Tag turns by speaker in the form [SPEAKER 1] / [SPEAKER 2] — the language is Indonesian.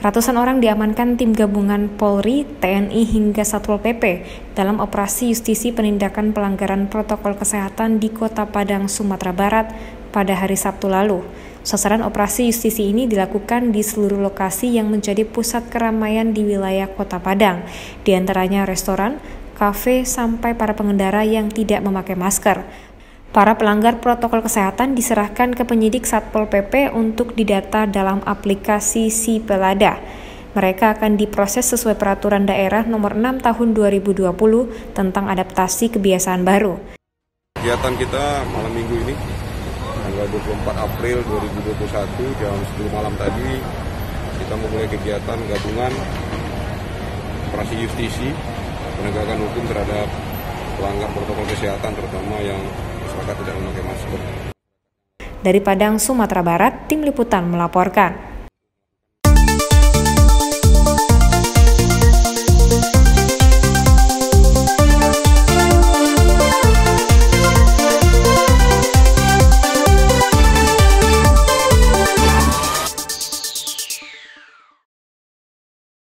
[SPEAKER 1] Ratusan orang diamankan tim gabungan Polri, TNI hingga Satpol PP dalam operasi justisi penindakan pelanggaran protokol kesehatan di Kota Padang, Sumatera Barat pada hari Sabtu lalu. Sasaran operasi justisi ini dilakukan di seluruh lokasi yang menjadi pusat keramaian di wilayah Kota Padang, di antaranya restoran, kafe, sampai para pengendara yang tidak memakai masker. Para pelanggar protokol kesehatan diserahkan ke penyidik Satpol PP untuk didata dalam aplikasi Si Pelada. Mereka akan diproses sesuai peraturan daerah nomor 6 tahun 2020 tentang adaptasi kebiasaan baru.
[SPEAKER 2] Kegiatan kita malam minggu ini tanggal 24 April 2021 jam 10 malam tadi kita memulai kegiatan gabungan operasi justisi penegakan hukum terhadap pelanggar protokol kesehatan terutama yang masyarakat tidak memakai masker.
[SPEAKER 1] Dari Padang, Sumatera Barat, tim liputan melaporkan.